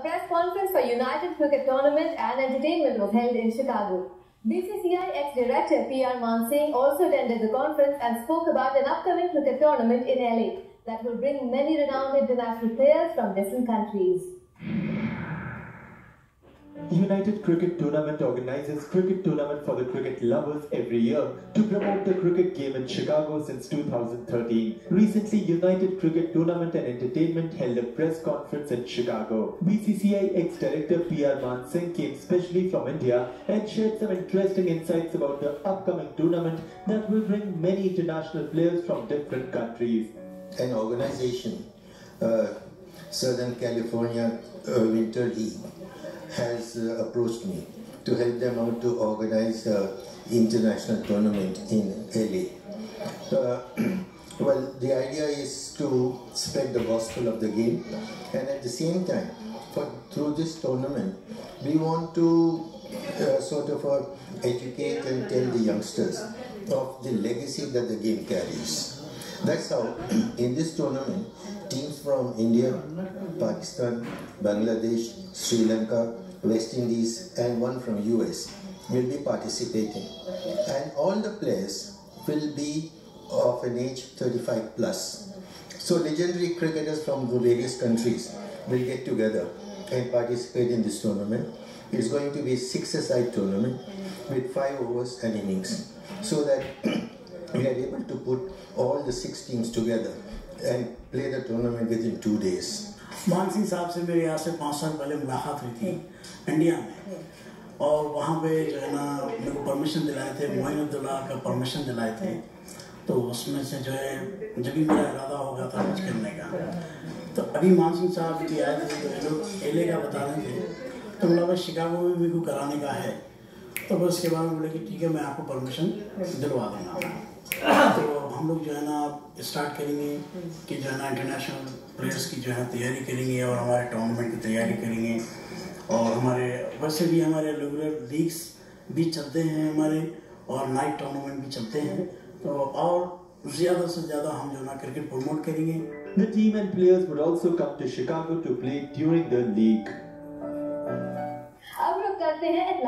A press conference for United Cricket Tournament and Entertainment was held in Chicago. BCCI ex-director PR Man Singh also attended the conference and spoke about an upcoming cricket tournament in LA that will bring many renowned international players from different countries. United Cricket Tournament organizes cricket tournament for the cricket lovers every year to promote the cricket game in Chicago since 2013. Recently, United Cricket Tournament and Entertainment held a press conference in Chicago. BCCI ex-director PR Man Singh came specially from India and shared some interesting insights about the upcoming tournament that will bring many international players from different countries. An organization, uh, Southern California uh, Winter League, has uh, approached me to help them out to organize an international tournament in LA. Uh, well, the idea is to spread the gospel of the game, and at the same time, for, through this tournament, we want to uh, sort of uh, educate and tell the youngsters of the legacy that the game carries. That's how, in this tournament, from India, Pakistan, Bangladesh, Sri Lanka, West Indies, and one from US will be participating. And all the players will be of an age 35 plus. So legendary cricketers from the various countries will get together and participate in this tournament. It's going to be a six-a-side tournament with five overs and innings so that we are able to put all the six teams together and play the tournament within two days. मान सिंह साहब से मेरी आज से पाँच साल पहले मुलाकात हुई थी इंडिया में और वहाँ पे जो है ना, मेरे को परमिशन दिलाए थे, मोहन अब्दुल्ला का परमिशन दिलाए थे। तो उसमें से जो है, जब भी मेरा इरादा हो गया था कुछ करने का। तो अभी मान सिंह साहब की आए थे तो ये लोग एले का बता रहे थे। तो बोला, भाई, शिकागो में भी को कराने का है? तो बस उसके बाद बोले कि, ठीक है, मैं आपको परमिशन दिलवा दूँगा। तो हम लोग जो है ना स्टार्ट करेंगे कि जो है ना इंटरनेशनल प्लेयर्स की जो है तैयारी करेंगे और हमारे टूर्नामेंट की तैयारी करेंगे। और हमारे वैसे भी हमारे रेगुलर लीग्स भी चलते हैं हमारे और नाइट टूर्नामेंट भी चलते हैं। तो और ज़्यादा से ज़्यादा हम जो है ना क्रिकेट प्रमोट करेंगे। The team and players would also come to Chicago to play during the league. अब रुक करते हैं